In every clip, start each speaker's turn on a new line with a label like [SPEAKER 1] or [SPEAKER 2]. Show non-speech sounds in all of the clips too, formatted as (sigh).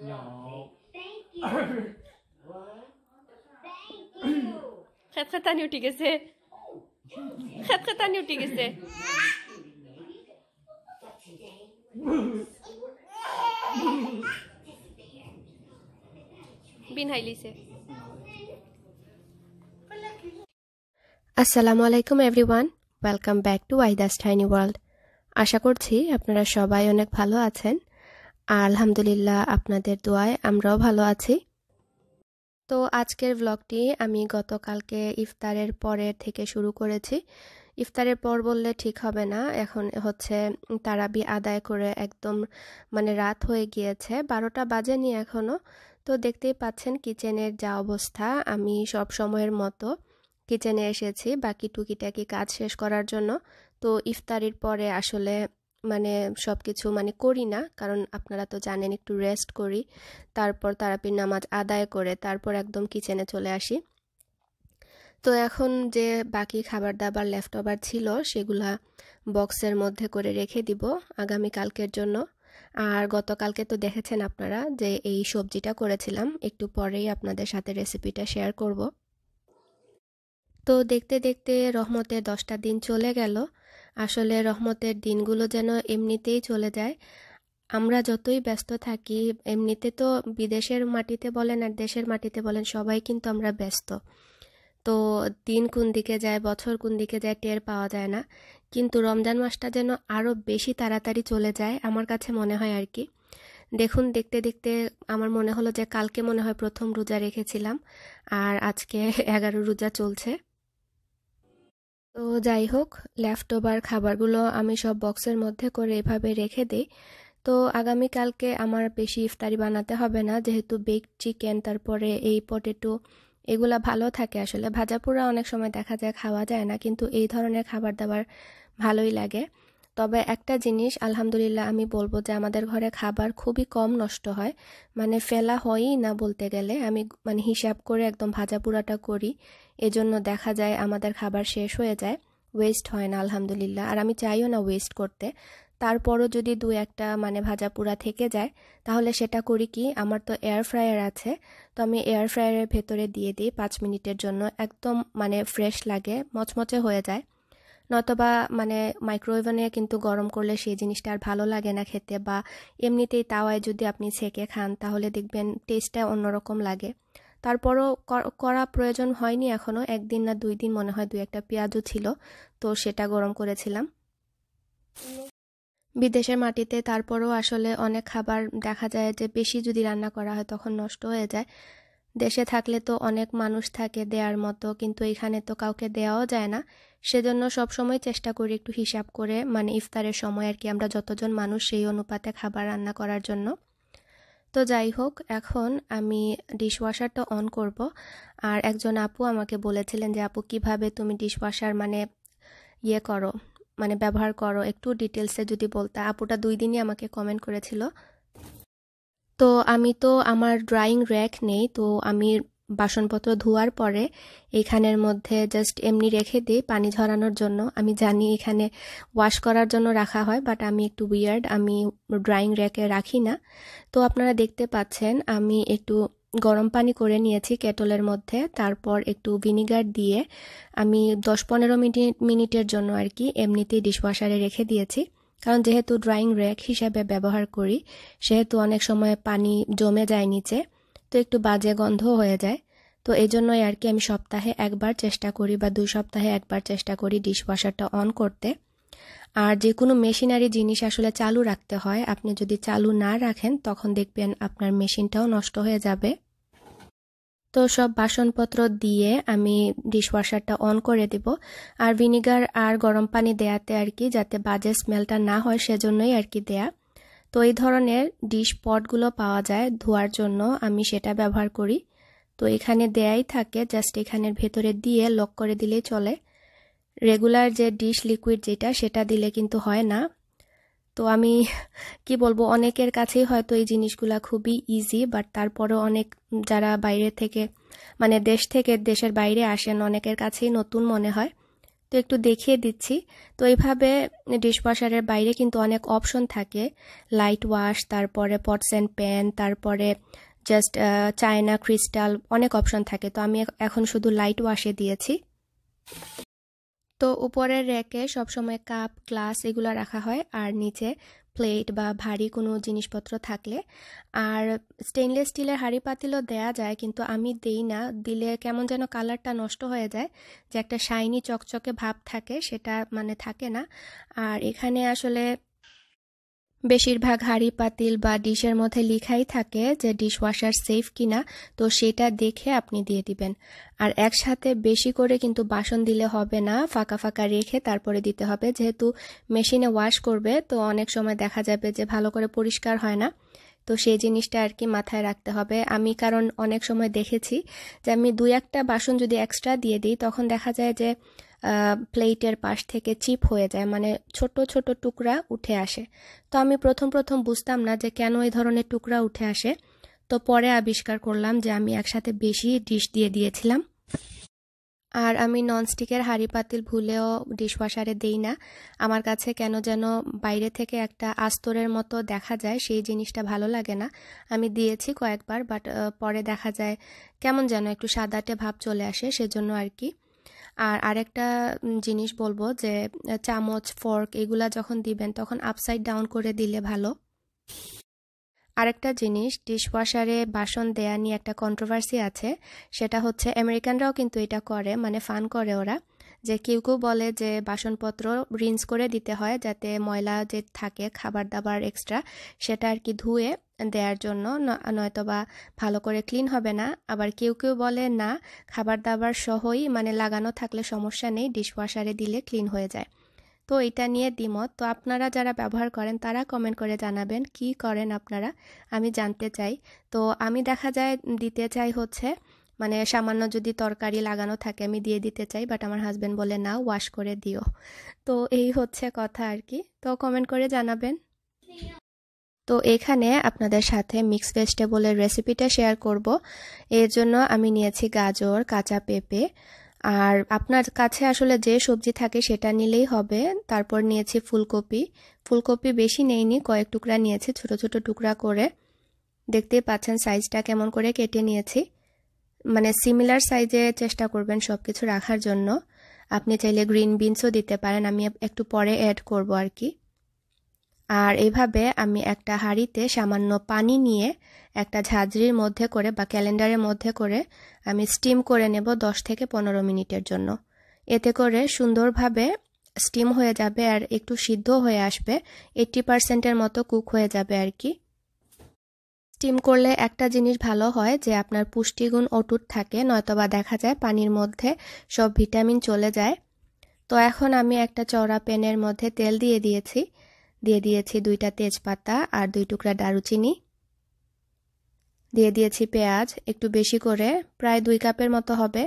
[SPEAKER 1] No.
[SPEAKER 2] Thank you. What? Thank you.
[SPEAKER 3] খেত খেতানি উঠি গেছে খেত খেতানি উঠি গেছে বিন হাইলিছে আসসালামু আলাইকুম এভরিওয়ান ওয়েলকাম ব্যাক টু ওয়াইদাস টাইনি ওয়ার্ল্ড আশা করছি আপনারা সবাই অনেক ভালো আছেন। আর আলহামদুলিল্লাহ আপনাদের দোয়ায় আমরাও ভালো আছি। তো আজকের ব্লগটি আমি গতকালকে ইফতারের পরের থেকে শুরু করেছি। ইফতারের পর বললে ঠিক হবে না। এখন হচ্ছে তারাবি আদায় করে একদম মানে রাত হয়ে গিয়েছে। বারোটা বাজেনি এখনও তো দেখতেই পাচ্ছেন কিচেনের যা অবস্থা। আমি সব সময়ের মতো কিচেনে এসেছি, বাকি টুকিটাকি কাজ শেষ করার জন্য। তো ইফতারির পরে আসলে মানে সব কিছু মানে করি না, কারণ আপনারা তো জানেন একটু রেস্ট করি। তারপর তারাপির নামাজ আদায় করে তারপর একদম কিচেনে চলে আসি। তো এখন যে বাকি খাবার দাবার লেফট ওভার ছিল সেগুলা বক্সের মধ্যে করে রেখে দিব আগামী কালকের জন্য। আর গতকালকে তো দেখেছেন আপনারা যে এই সবজিটা করেছিলাম, একটু পরেই আপনাদের সাথে রেসিপিটা শেয়ার করব। তো দেখতে দেখতে রহমতের দশটা দিন চলে গেল। আসলে রহমতের দিনগুলো যেন এমনিতেই চলে যায়। আমরা যতই ব্যস্ত থাকি, এমনিতে তো বিদেশের মাটিতে বলেন আর দেশের মাটিতে বলেন, সবাই কিন্তু আমরা ব্যস্ত। তো দিন কোন দিকে যায়, বছর কোন দিকে যায় টের পাওয়া যায় না। কিন্তু রমজান মাসটা যেন আরও বেশি তাড়াতাড়ি চলে যায় আমার কাছে মনে হয় আর কি। দেখুন, দেখতে দেখতে আমার মনে হলো যে কালকে মনে হয় প্রথম রোজা রেখেছিলাম। আর আজকে এগারো রোজা চলছে। তো যাই হোক লেফট ওভার খাবারগুলো আমি সব বক্সের মধ্যে করে এভাবে রেখে দিই। তো আগামীকালকে আমার বেশি ইফতারি বানাতে হবে না, যেহেতু বেক চিকেন তারপরে এই পটেটো এগুলো ভালো থাকে আসলে। ভাজা পোড়া অনেক সময় দেখা যায় খাওয়া যায় না, কিন্তু এই ধরনের খাবার দাবার ভালোই লাগে। তবে একটা জিনিস, আলহামদুলিল্লাহ আমি বলব যে আমাদের ঘরে খাবার খুবই কম নষ্ট হয়। মানে ফেলা হয়ই না বলতে গেলে। আমি মানে হিসাব করে একদম ভাজা পোড়াটা করি। এজন্য দেখা যায় আমাদের খাবার শেষ হয়ে যায়। ওয়েস্ট হয় না, আলহামদুলিল্লাহ। আর আমি চাইও না ওয়েস্ট করতে। তারপরও যদি দু একটা মানে ভাজা পোড়া থেকে যায়, তাহলে সেটা করি কি? আমার তো এয়ার ফ্রায়ার আছে। তো আমি এয়ার ফ্রায়ারের ভেতরে দিয়ে দিই পাঁচ মিনিটের জন্য। একদম মানে ফ্রেশ লাগে, মচমচে হয়ে যায়। নতবা মানে মাইক্রোওয়েভনে কিন্তু গরম করলে সেই জিনিসটা আর ভালো লাগে না খেতে বা এমনিতেই তাওয়ায় যদি আপনি ছেঁকে খান তাহলে দেখবেন টেস্টটা অন্যরকম লাগে। তারপরও করা প্রয়োজন হয়নি এখনও একদিন না দুই দিন মনে হয় দুই একটা পেঁয়াজও ছিল, তো সেটা গরম করেছিলাম। বিদেশের মাটিতে তারপরও আসলে অনেক খাবার দেখা যায় যে বেশি যদি রান্না করা হয় তখন নষ্ট হয়ে যায়। দেশে থাকলে তো অনেক মানুষ থাকে দেওয়ার মতো, কিন্তু এখানে তো কাউকে দেওয়াও যায় না। সেজন্য সবসময় চেষ্টা করি একটু হিসাব করে মানে ইফতারের সময় আর কি আমরা যতজন মানুষ সেই অনুপাতে খাবার রান্না করার জন্য। তো যাই হোক, এখন আমি ডিশওয়াশারটা অন করব। আর একজন আপু আমাকে বলেছিলেন যে, আপু, কীভাবে তুমি ডিশওয়াশার মানে ইয়ে করো মানে ব্যবহার করো? একটু ডিটেলসে যদি বলতে। আপুটা দুই দিনই আমাকে কমেন্ট করেছিল। তো আমি তো আমার ড্রয়িং র্যাক নেই, তো আমি বাসনপত্র ধোয়ার পরে এখানের মধ্যে জাস্ট এমনি রেখে দিই পানি ঝরানোর জন্য। আমি জানি এখানে ওয়াশ করার জন্য রাখা হয় বাট আমি একটু উইয়ার্ড আমি ড্রয়িং র্যাকে রাখি না। তো আপনারা দেখতে পাচ্ছেন, আমি একটু গরম পানি করে নিয়েছি কেটলের মধ্যে, তারপর একটু ভিনিগার দিয়ে আমি দশ পনেরো মিনিট, মিনিটের জন্য আর কি এমনিতেই ডিশওয়াশারে রেখে দিয়েছি। কারণ যেহেতু ড্রয়িং র্যাক হিসাবে ব্যবহার করি, সেহেতু অনেক সময় পানি জমে যায় নিচে, তো একটু বাজে গন্ধ হয়ে যায়। তো এই জন্যই আর কি আমি সপ্তাহে একবার চেষ্টা করি বা দুই সপ্তাহে একবার চেষ্টা করি ডিশওয়াশারটা অন করতে। আর যে কোনো মেশিনারি জিনিস আসলে চালু রাখতে হয়, আপনি যদি চালু না রাখেন, তখন দেখবেন আপনার মেশিনটাও নষ্ট হয়ে যাবে। তো সব বাসনপত্র দিয়ে আমি ডিশওয়াশারটা অন করে দিব। আর ভিনিগার আর গরম পানি দেয়াতে আর কি যাতে বাজে স্মেলটা না হয় সেজন্যই আর কি দেয়া। তো এই ধরনের ডিশ পটগুলো পাওয়া যায় ধোয়ার জন্য আমি সেটা ব্যবহার করি। তো এখানে দেয়াই থাকে জাস্ট এখানের ভেতরে দিয়ে লক করে দিলেই চলে। রেগুলার যে ডিশ লিকুইড যেটা, সেটা দিলে কিন্তু হয় না। তো আমি, কি বলব, অনেকের কাছেই হয়তো এই জিনিসগুলা খুবই ইজি বাট তারপরেও অনেক যারা বাইরে থেকে মানে দেশ থেকে, দেশের বাইরে আসেন, অনেকের কাছেই নতুন মনে হয়। তো একটু দেখিয়ে দিচ্ছি। তো এইভাবে ডিশওয়াশারের বাইরে কিন্তু অনেক অপশন থাকে। লাইট ওয়াশ তারপরে পটস অ্যান্ড প্যান তারপরে জাস্ট চায়না ক্রিস্টাল অনেক অপশন থাকে। তো আমি এখন শুধু লাইট ওয়াশে দিয়েছি। তো উপরের র্যাকে সবসময় কাপ, গ্লাস এগুলো রাখা হয়। আর নিচে প্লেট বা ভারী কোনো জিনিসপত্র থাকলে। আর স্টেনলেস স্টিলের হাঁড়ি পাতিলও দেয়া যায়, কিন্তু আমি দেই না। দিলে কেমন যেন কালারটা নষ্ট হয়ে যায়, যে একটা শাইনি চকচকে ভাব থাকে, সেটা মানে থাকে না। আর এখানে আসলে বেশিরভাগ হাঁড়ি পাতিল বা ডিশের মধ্যে লিখাই থাকে যে ডিশওয়াশার সেফ কিনা, তো সেটা দেখে আপনি দিয়ে দিবেন। আর একসাথে বেশি করে কিন্তু বাসন দিলে হবে না, ফাঁকা ফাঁকা রেখে তারপরে দিতে হবে। যেহেতু মেশিনে ওয়াশ করবে, তো অনেক সময় দেখা যাবে যে ভালো করে পরিষ্কার হয় না। তো সেই জিনিসটা আর কি মাথায় রাখতে হবে। আমি কারণ অনেক সময় দেখেছি যে আমি দুই একটা বাসন যদি এক্সট্রা দিয়ে দিই, তখন দেখা যায় যে প্লেটের পাশ থেকে চিপ হয়ে যায় মানে ছোট ছোট টুকরা উঠে আসে। তো আমি প্রথম প্রথম বুঝতাম না যে কেন এই ধরনের টুকরা উঠে আসে। তো পরে আবিষ্কার করলাম যে আমি একসাথে বেশি ডিশ দিয়ে দিয়েছিলাম। আর আমি ননস্টিকের হাঁড়ি পাতিল ভুলেও ডিশওয়াশারে দেই না। আমার কাছে কেন যেন বাইরে থেকে একটা আস্তরের মতো দেখা যায়, সেই জিনিসটা ভালো লাগে না। আমি দিয়েছি কয়েকবার বাট পরে দেখা যায় কেমন যেন একটু সাদাটে ভাব চলে আসে, সেজন্য আর কি। আর আরেকটা জিনিস বলব যে, চামচ, ফর্ক এগুলা যখন দিবেন, তখন আপসাইড ডাউন করে দিলে ভালো। আরেকটা জিনিস ডিশওয়াশারে বাসন দেয়া নিয়ে একটা কন্ট্রোভার্সি আছে, সেটা হচ্ছে আমেরিকানরাও কিন্তু এটা করে মানে ফান করে ওরা, যে কেউ কেউ বলে যে বাসনপত্র রিন্স করে দিতে হয়, যাতে ময়লা যে থাকে, খাবার দাবার এক্সট্রা সেটা আর কি ধুয়ে দেওয়ার জন্য নয়তো বা ভালো করে ক্লিন হবে না। আবার কেউ কেউ বলে, না খাবার দাবার সহই মানে লাগানো থাকলে সমস্যা নেই, ডিশওয়াশারে দিলে ক্লিন হয়ে যায়। তো এটা নিয়ে দ্বিমত। তো আপনারা যারা ব্যবহার করেন, তারা কমেন্ট করে জানাবেন, কি করেন আপনারা? আমি জানতে চাই। তো আমি দেখা যায়, দিতে চাই হচ্ছে মানে সামান্য যদি তরকারি লাগানো থাকে, আমি দিয়ে দিতে চাই বাট আমার হাজব্যান্ড বলে, না ওয়াশ করে দিও। তো এই হচ্ছে কথা আর কি। তো কমেন্ট করে জানাবেন। তো এখানে আপনাদের সাথে মিক্স ভেজিটেবলের রেসিপিটা শেয়ার করব। এর জন্য আমি নিয়েছি গাজর, কাঁচা পেঁপে। আর আপনার কাছে আসলে যে সবজি থাকে সেটা নিলেই হবে। তারপর নিয়েছি ফুলকপি। ফুলকপি বেশি নেইনি, কয়েক টুকরা নিয়েছি, ছোট ছোট টুকরা করে। দেখতেই পাচ্ছেন সাইজটা কেমন করে কেটে নিয়েছি। মানে সিমিলার সাইজে চেষ্টা করবেন সব কিছু রাখার জন্য। আপনি চাইলে গ্রিন বিনসও দিতে পারেন। আমি একটু পরে অ্যাড করব আর কি। আর এভাবে আমি একটা হাঁড়িতে সামান্য পানি নিয়ে একটা ঝাঁঝরির মধ্যে করে বা ক্যালেন্ডারের মধ্যে করে আমি স্টিম করে নেব দশ থেকে পনেরো মিনিটের জন্য। এতে করে সুন্দরভাবে স্টিম হয়ে যাবে আর একটু সিদ্ধ হয়ে আসবে, এইট্টি পার্সেন্টের মতো কুক হয়ে যাবে আর কি। স্টিম করলে একটা জিনিস ভালো হয় যে আপনার পুষ্টিগুণ অটুট থাকে, নয়তোবা দেখা যায় পানির মধ্যে সব ভিটামিন চলে যায়। তো এখন আমি একটা চওড়া প্যানের মধ্যে তেল দিয়ে দিয়েছি। দিয়ে দিয়েছি দুইটা তেজপাতা আর দুই টুকরা দারুচিনি। দিয়ে দিয়েছি পেঁয়াজ, একটু বেশি করে, প্রায় দুই কাপের মতো হবে।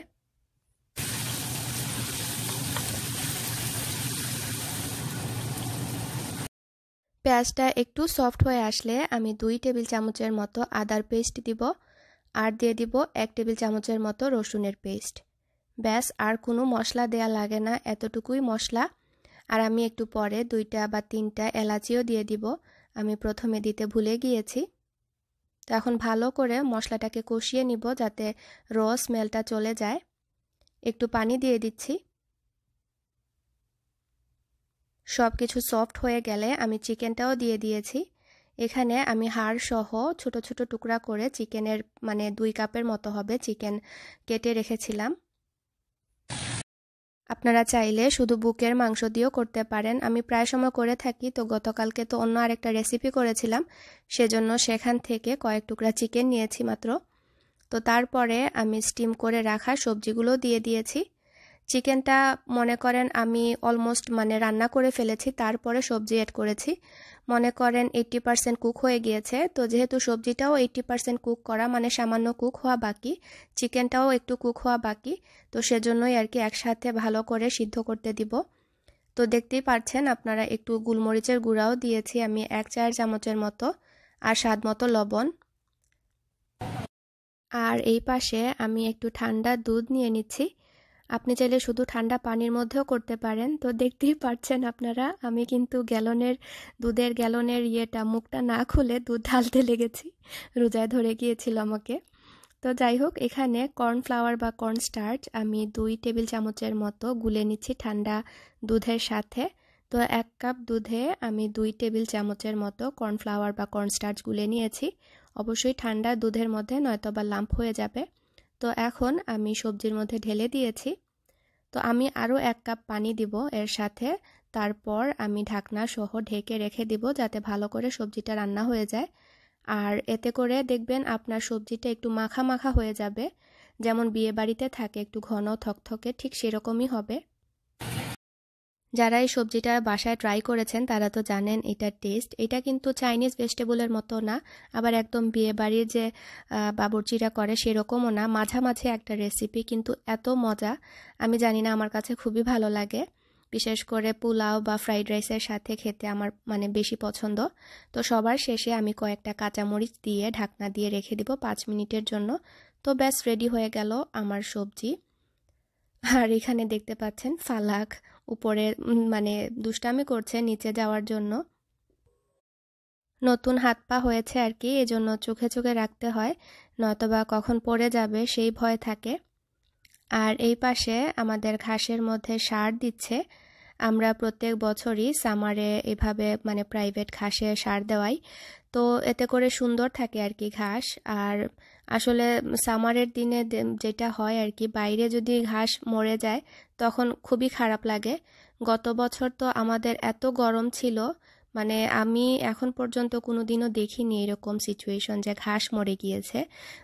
[SPEAKER 3] পেঁয়াজটা একটু সফট হয়ে আসলে আমি দুই টেবিল চামচের মতো আদার পেস্ট দিব আর দিয়ে দিব এক টেবিল চামচের মতো রসুনের পেস্ট। ব্যাস, আর কোনো মশলা দেয়া লাগে না, এতটুকুই মশলা। আর আমি একটু পরে দুইটা বা তিনটা এলাচিও দিয়ে দিব। আমি প্রথমে দিতে ভুলে গিয়েছি। তো এখন ভালো করে মশলাটাকে কষিয়ে নিব যাতে র স্মেলটা চলে যায়। একটু পানি দিয়ে দিচ্ছি। সব কিছু সফট হয়ে গেলে আমি চিকেনটাও দিয়ে দিয়েছি। এখানে আমি হাড় সহ ছোট ছোট টুকরা করে চিকেনের মানে দুই কাপের মতো হবে চিকেন কেটে রেখেছিলাম। আপনারা চাইলে শুধু বুকের মাংস দিয়েও করতে পারেন। আমি প্রায় সময় করে থাকি, তো গতকালকে তো অন্য আরেকটা রেসিপি করেছিলাম। সেজন্য সেখান থেকে কয়েক টুকরা চিকেন নিয়েছি মাত্র। তো তারপরে আমি স্টিম করে রাখা সবজিগুলো দিয়ে দিয়েছি। চিকেনটা মনে করেন আমি অলমোস্ট মানে রান্না করে ফেলেছি, তারপরে সবজি অ্যাড করেছি। মনে করেন এইট্টি পার্সেন্ট কুক হয়ে গিয়েছে, তো যেহেতু সবজিটাও এইট্টি পার্সেন্ট কুক করা মানে সামান্য কুক হওয়া বাকি, চিকেনটাও একটু কুক হওয়া বাকি, তো সেজন্যই আর কি একসাথে ভালো করে সিদ্ধ করতে দিব। তো দেখতেই পাচ্ছেন আপনারা, একটু গুলমরিচের গুঁড়াও দিয়েছি আমি এক চার চামচের মতো, আর স্বাদ মতো লবণ। আর এই পাশে আমি একটু ঠান্ডা দুধ নিয়ে নিচ্ছি। আপনি চাইলে শুধু ঠান্ডা পানির মধ্যেও করতে পারেন। তো দেখতেই পারছেন আপনারা, আমি কিন্তু গ্যালনের, দুধের গ্যালনের ইয়েটা, মুখটা না খুলে দুধ ঢালতে লেগেছি। রোজায় ধরে গিয়েছিল আমাকে। তো যাই হোক, এখানে কর্নফ্লাওয়ার বা কর্ন স্টার্চ আমি দুই টেবিল চামচের মতো গুলে নিচ্ছি ঠান্ডা দুধের সাথে। তো এক কাপ দুধে আমি দুই টেবিল চামচের মতো কর্নফ্লাওয়ার বা কর্ন স্টার্চ গুলে নিয়েছি। অবশ্যই ঠান্ডা দুধের মধ্যে নয়তো বা লাম্প হয়ে যাবে। তো এখন আমি সবজির মধ্যে ঢেলে দিয়েছি। তো আমি আরও এক কাপ পানি দিব এর সাথে। তারপর আমি ঢাকনা সহ ঢেকে রেখে দিব যাতে ভালো করে সবজিটা রান্না হয়ে যায়। আর এতে করে দেখবেন আপনার সবজিটা একটু মাখা মাখা হয়ে যাবে। যেমন বিয়ে বাড়িতে থাকে একটু ঘন থকথকে ঠিক সেরকমই হবে। যারা এই সবজিটা বাসায় ট্রাই করেছেন, তারা তো জানেন এটার টেস্ট এটা কিন্তু চাইনিজ ভেজিটেবলের মতো না, আবার একদম বিয়ে বাড়ির যে বাবুর্চিরা করে সেরকমও না। মাঝামাঝি একটা রেসিপি কিন্তু এত মজা, আমি জানি না, আমার কাছে খুবই ভালো লাগে। বিশেষ করে পোলাও বা ফ্রাইড রাইসের সাথে খেতে আমার মানে বেশি পছন্দ। তো সবার শেষে আমি কয়েকটা কাঁচামরিচ দিয়ে ঢাকনা দিয়ে রেখে দিব পাঁচ মিনিটের জন্য। তো ব্যাস রেডি হয়ে গেল আমার সবজি। আর এখানে দেখতে পাচ্ছেন ফালাক। উপরে মানে দুষ্টামি করছে নিচে যাওয়ার জন্য। নতুন হাত পা হয়েছে আর কি, এজন্য চোখে চোখে রাখতে হয়, নয়তোবা কখন পড়ে যাবে সেই ভয় থাকে। আর এই পাশে আমাদের ঘাসের মধ্যে সার দিচ্ছে। আমরা প্রত্যেক বছরই সামারে এভাবে মানে প্রাইভেট ঘাসে সার দেওয়াই। তো এতে করে সুন্দর থাকে আর কি ঘাস। আর আসলে সামারের দিনে যেটা হয় আর কি বাইরে যদি ঘাস মরে যায়, তখন খুবই খারাপ লাগে। গত বছর তো আমাদের এত গরম ছিল মানে আমি এখন পর্যন্ত কোনো দিনও দেখিনি এরকম সিচুয়েশন যে ঘাস মরে গিয়েছে।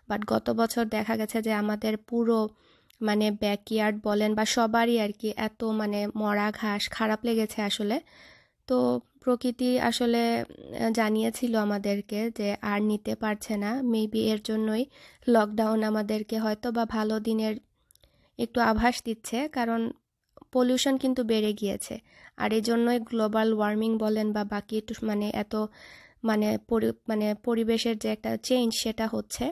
[SPEAKER 3] বাট গত বছর দেখা গেছে যে আমাদের পুরো মানে ব্যাকইয়ার্ড বলেন বা সবারই আর কি এত মানে মরা ঘাস খারাপ লেগেছে আসলে। তো প্রকৃতি আসলে জানিয়েছিল আমাদেরকে যে আর নিতে পারছে না। মেবি এর জন্যই লকডাউন আমাদেরকে হয়তো বা ভালো দিনের একটু আভাস দিচ্ছে, কারণ পলিউশন কিন্তু বেড়ে গিয়েছে। আর এই জন্যই গ্লোবাল ওয়ার্মিং বলেন বা বাকি মানে এত মানে মানে পরিবেশের যে একটা চেঞ্জ সেটা হচ্ছে।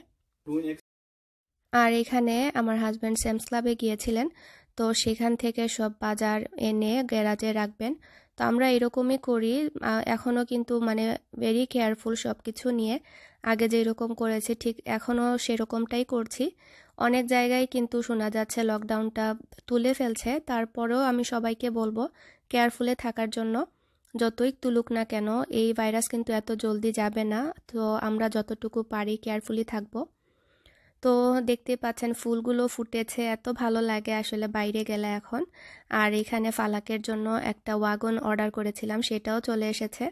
[SPEAKER 3] আর এখানে আমার হাজব্যান্ড স্যামস ক্লাবে গিয়েছিলেন, তো সেখান থেকে সব বাজার এনে গ্যারাজে রাখবেন। তো আমরা এরকমই করি। এখনও কিন্তু মানে ভেরি কেয়ারফুল সব কিছু নিয়ে। আগে যেরকম করেছি ঠিক এখনও সেরকমটাই করছি। অনেক জায়গায় কিন্তু শোনা যাচ্ছে লকডাউনটা তুলে ফেলছে। তারপরেও আমি সবাইকে বলব কেয়ারফুলে থাকার জন্য। যতই তুলুক না কেন, এই ভাইরাস কিন্তু এত জলদি যাবে না। তো আমরা যতটুকু পারি কেয়ারফুলি থাকব। তো দেখতে পাচ্ছেন ফুলগুলো ফুটেছে, এত ভালো লাগে আসলে বাইরে গেলে এখন। আর এখানে ফালাকের জন্য একটা ওয়াগন অর্ডার করেছিলাম, সেটাও চলে এসেছে।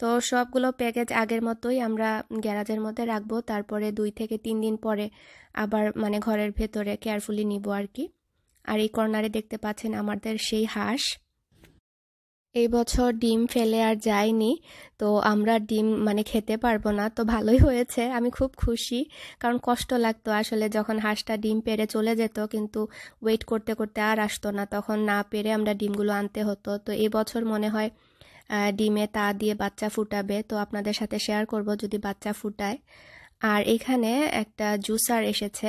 [SPEAKER 3] তো সবগুলো প্যাকেজ আগের মতোই আমরা গ্যারাজের মধ্যে রাখব, তারপরে দুই থেকে তিন দিন পরে আবার মানে ঘরের ভেতরে কেয়ারফুলি নিব আর কি। আর এই কর্নারে দেখতে পাচ্ছেন আমাদের সেই হাঁস। এই বছর ডিম ফেলে আর যায়নি তো আমরা ডিম মানে খেতে পারব না, তো ভালোই হয়েছে, আমি খুব খুশি। কারণ কষ্ট লাগতো আসলে যখন হাঁসটা ডিম পেরে চলে যেত, কিন্তু ওয়েট করতে করতে আর আসতো না, তখন না পেরে আমরা ডিমগুলো আনতে হতো। তো এবছর মনে হয় ডিমে তা দিয়ে বাচ্চা ফুটাবে, তো আপনাদের সাথে শেয়ার করব যদি বাচ্চা ফুটায়। আর এখানে একটা জুসার এসেছে।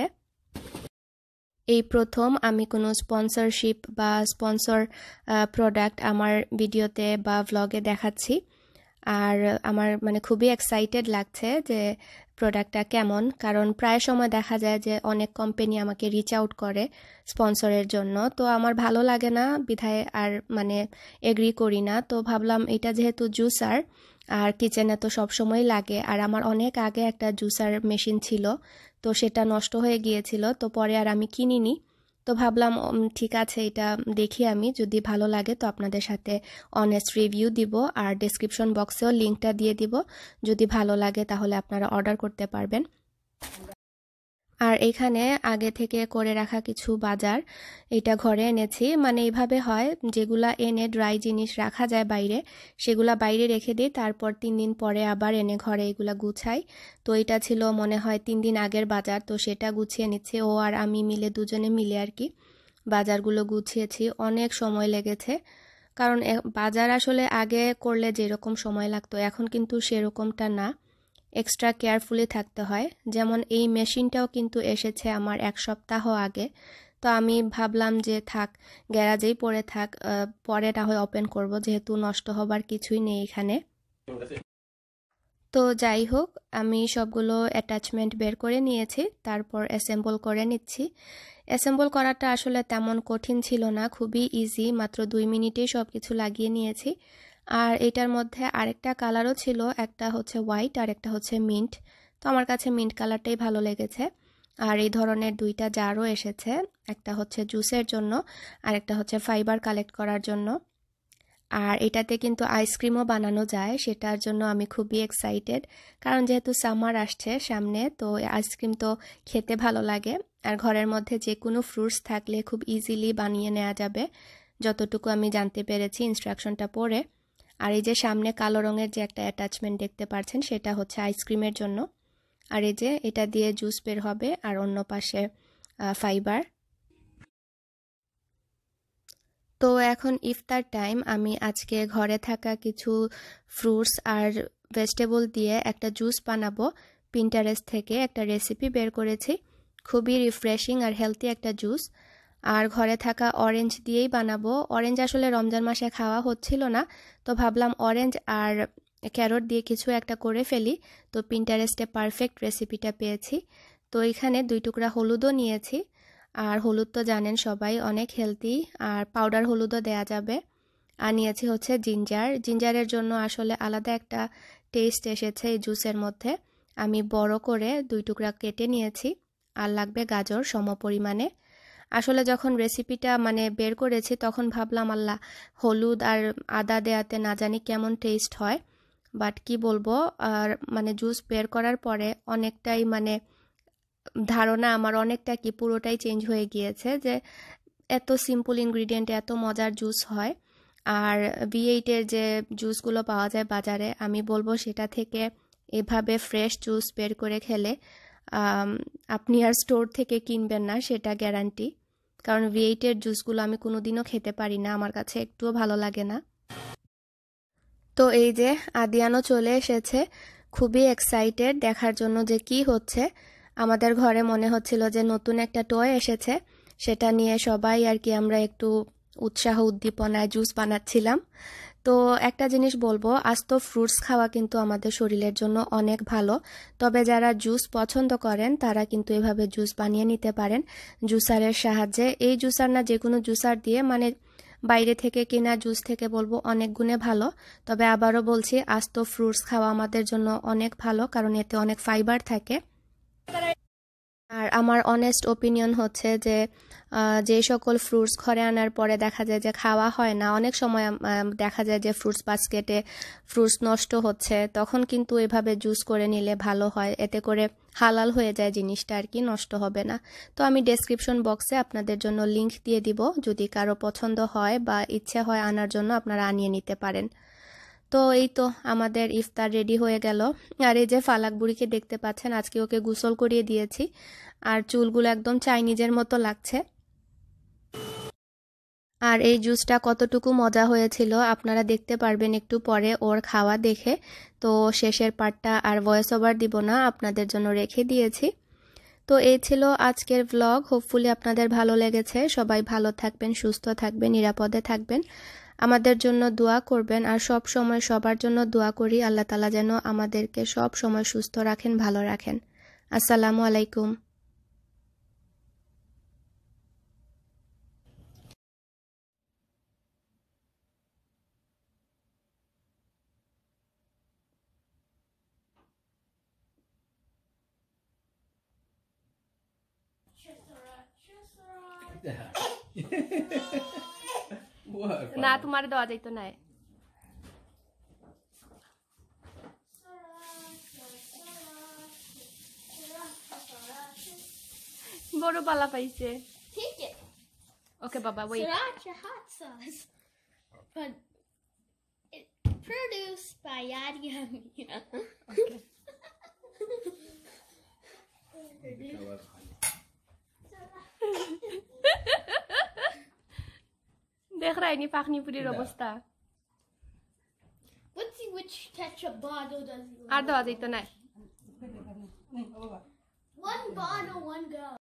[SPEAKER 3] এই প্রথম আমি কোনো স্পন্সরশিপ বা স্পন্সর প্রোডাক্ট আমার ভিডিওতে বা ভ্লগে দেখাচ্ছি। আর আমার মানে খুবই এক্সাইটেড লাগছে যে প্রোডাক্টটা কেমন। কারণ প্রায় সময় দেখা যায় যে অনেক কোম্পানি আমাকে রিচ আউট করে স্পন্সরের জন্য। তো আমার ভালো লাগে না, বিধায় আর মানে এগ্রি করি না। তো ভাবলাম এটা যেহেতু জুসার আর কিচেনে তো সবসময় লাগে। আর আমার অনেক আগে একটা জুসার মেশিন ছিল তো সেটা নষ্ট হয়ে গিয়েছিল, তো পরে আর আমি কিনিনি। তো ভাবলাম ঠিক আছে, এটা দেখি আমি, যদি ভালো লাগে তো আপনাদের সাথে অনেস্ট রিভিউ দিব, আর ডিসক্রিপশন বক্সেও লিঙ্কটা দিয়ে দিব। যদি ভালো লাগে তাহলে আপনারা অর্ডার করতে পারবেন। আর এখানে আগে থেকে করে রাখা কিছু বাজার এটা ঘরে এনেছি। মানে এইভাবে হয়, যেগুলা এনে ড্রাই জিনিস রাখা যায় বাইরে, সেগুলা বাইরে রেখে দিই, তারপর তিন দিন পরে আবার এনে ঘরে এগুলা গুছাই। তো এটা ছিল মনে হয় তিন দিন আগের বাজার, তো সেটা গুছিয়ে নিচ্ছে। ও আর আমি মিলে দুজনে মিলে আর কি বাজারগুলো গুছিয়েছি। অনেক সময় লেগেছে। কারণ বাজার আসলে আগে করলে যেরকম সময় লাগতো, এখন কিন্তু সেরকমটা না। এক্সট্রা কেয়ারফুলি থাকতে হয়। যেমন এই মেশিনটাও কিন্তু এসেছে আমার এক সপ্তাহ আগে। তো আমি ভাবলাম যে থাক, গ্যারাজেই পরে থাক পরে না হয় ওপেন করব, যেহেতু নষ্ট হবার কিছুই নেই এখানে। তো যাই হোক, আমি সবগুলো অ্যাটাচমেন্ট বের করে নিয়েছি, তারপর অ্যাসেম্বল করে নিচ্ছি। অ্যাসেম্বল করাটা আসলে তেমন কঠিন ছিল না, খুবই ইজি মাত্র দুই মিনিটেই সব কিছু লাগিয়ে নিয়েছি। আর এটার মধ্যে আরেকটা কালারও ছিল, একটা হচ্ছে হোয়াইট আর একটা হচ্ছে মিন্ট তো আমার কাছে মিন্ট কালারটাই ভালো লেগেছে। আর এই ধরনের দুইটা জারও এসেছে, একটা হচ্ছে জুসের জন্য আর একটা হচ্ছে ফাইবার কালেক্ট করার জন্য। আর এটাতে কিন্তু আইসক্রিমও বানানো যায়, সেটার জন্য আমি খুবই এক্সাইটেড কারণ যেহেতু সামার আসছে সামনে, তো আইসক্রিম তো খেতে ভালো লাগে। আর ঘরের মধ্যে যে কোনো ফ্রুটস থাকলে খুব ইজিলি বানিয়ে নেওয়া যাবে। যতটুকু আমি জানতে পেরেছি ইনস্ট্রাকশনটা পড়ে। আর এই যে সামনে কালো রঙের যে একটা অ্যাটাচমেন্ট দেখতে পাচ্ছেন সেটা হচ্ছে আইসক্রিমের জন্য। আর এই যে এটা দিয়ে জুস বের হবে আর অন্য পাশে ফাইবার তো এখন ইফতার টাইম আমি আজকে ঘরে থাকা কিছু ফ্রুটস আর ভেজিটেবল দিয়ে একটা জুস বানাবো। পিন্টারেস্ট থেকে একটা রেসিপি বের করেছি। খুবই রিফ্রেশিং আর হেলদি একটা জুস আর ঘরে থাকা অরেঞ্জ দিয়েই বানাবো। অরেঞ্জ আসলে রমজান মাসে খাওয়া হচ্ছিল না, তো ভাবলাম অরেঞ্জ আর ক্যারট দিয়ে কিছু একটা করে ফেলি। তো পিন্টারেস্টে পারফেক্ট রেসিপিটা পেয়েছি। তো এখানে দুই টুকরা হলুদও নিয়েছি। আর হলুদ তো জানেন সবাই, অনেক হেলদি আর পাউডার হলুদও দেয়া যাবে। আর নিয়েছি হচ্ছে জিঞ্জার জিঞ্জারের জন্য আসলে আলাদা একটা টেস্ট এসেছে এই জুসের মধ্যে। আমি বড় করে দুই টুকরা কেটে নিয়েছি। আর লাগবে গাজর সম পরিমাণে আসলে যখন রেসিপিটা মানে বের করেছি, তখন ভাবলাম, আল্লাহ, হলুদ আর আদা দেয়াতে না জানি কেমন টেস্ট হয়। বাট কি বলব, আর মানে জুস বের করার পরে অনেকটাই মানে ধারণা আমার অনেকটা কি পুরোটাই চেঞ্জ হয়ে গিয়েছে যে এত সিম্পল ইনগ্রিডিয়েন্ট এত মজার জুস হয়। আর ভি এইটের যে জুসগুলো পাওয়া যায় বাজারে, আমি বলব সেটা থেকে এভাবে ফ্রেশ জুস বের করে খেলে আপনি আর স্টোর থেকে কিনবেন না, সেটা গ্যারান্টি। কারণ ভি এইটের জুসগুলো আমি কোনোদিনও খেতে পারি না, আমার কাছে একটুও ভালো লাগে না। তো এই যে আদিয়ানো চলে এসেছে, খুবই এক্সাইটেড দেখার জন্য যে কি হচ্ছে। আমাদের ঘরে মনে হচ্ছিল যে নতুন একটা টয় এসেছে, সেটা নিয়ে সবাই আর কি আমরা একটু উৎসাহ উদ্দীপনায় জুস বানাচ্ছিলাম। তো একটা জিনিস বলব, আস্ত ফ্রুটস খাওয়া কিন্তু আমাদের শরীরের জন্য অনেক ভালো। তবে যারা জুস পছন্দ করেন, তারা কিন্তু এভাবে জুস বানিয়ে নিতে পারেন। জুসারের সাহায্যে এই জুসার না যে কোনো জুসার দিয়ে মানে বাইরে থেকে কেনা জুস থেকে বলব অনেক গুণে ভালো। তবে আবারও বলছি, আস্ত ফ্রুটস খাওয়া আমাদের জন্য অনেক ভালো, কারণ এতে অনেক ফাইবার থাকে। আর আমার অনেস্ট ওপিনিয়ন হচ্ছে যে যে সকল ফ্রুটস ঘরে আনার পরে দেখা যায় যে খাওয়া হয় না, অনেক সময় দেখা যায় যে ফ্রুটস বাস্কেটে ফ্রুটস নষ্ট হচ্ছে, তখন কিন্তু এভাবে জুস করে নিলে ভালো হয়, এতে করে হালাল হয়ে যায় জিনিসটা আর কি, নষ্ট হবে না। তো আমি ডেসক্রিপশন বক্সে আপনাদের জন্য লিংক দিয়ে দিব, যদি কারও পছন্দ হয় বা ইচ্ছে হয় আনার জন্য আপনারা আনিয়ে নিতে পারেন। তো এই তো আমাদের ইফতার রেডি হয়ে গেল। আর এই যে ফালাক বুড়িকে দেখতে পাচ্ছেন, আজকে ওকে গোসল করিয়ে দিয়েছি। আর চুলগুলো একদম চাইনিজের মতো লাগছে। আর এই জুসটা কতটুকু মজা হয়েছিল আপনারা দেখতে পারবেন একটু পরে ওর খাওয়া দেখে। তো শেষের পার্টটা আর ভয়েস ওভার দিব না, আপনাদের জন্য রেখে দিয়েছি। তো এই ছিল আজকের ব্লগ হোপফুলি আপনাদের ভালো লেগেছে। সবাই ভালো থাকবেন, সুস্থ থাকবেন, নিরাপদে থাকবেন। আমাদের জন্য দোয়া করবেন আর সব সময় সবার জন্য দোয়া করি, আল্লাহ তালা যেন আমাদেরকে সব সময় সুস্থ রাখেন, ভালো রাখেন। আসসালামু আলাইকুম। না তোমার দেওয়া যাইতো না বড় পালা পাইছে
[SPEAKER 2] Take it.
[SPEAKER 3] ওকে বাবা ওই
[SPEAKER 2] Sriracha hot sauce. But it, produced by Yadi Yummy.
[SPEAKER 3] দেখ (laughs) রাইনি পাখনিপুরির অবস্থা
[SPEAKER 2] Let's see which ketchup bottle does he
[SPEAKER 3] R
[SPEAKER 2] like.
[SPEAKER 3] দেওয়া যাইতো না
[SPEAKER 2] One bottle, one go.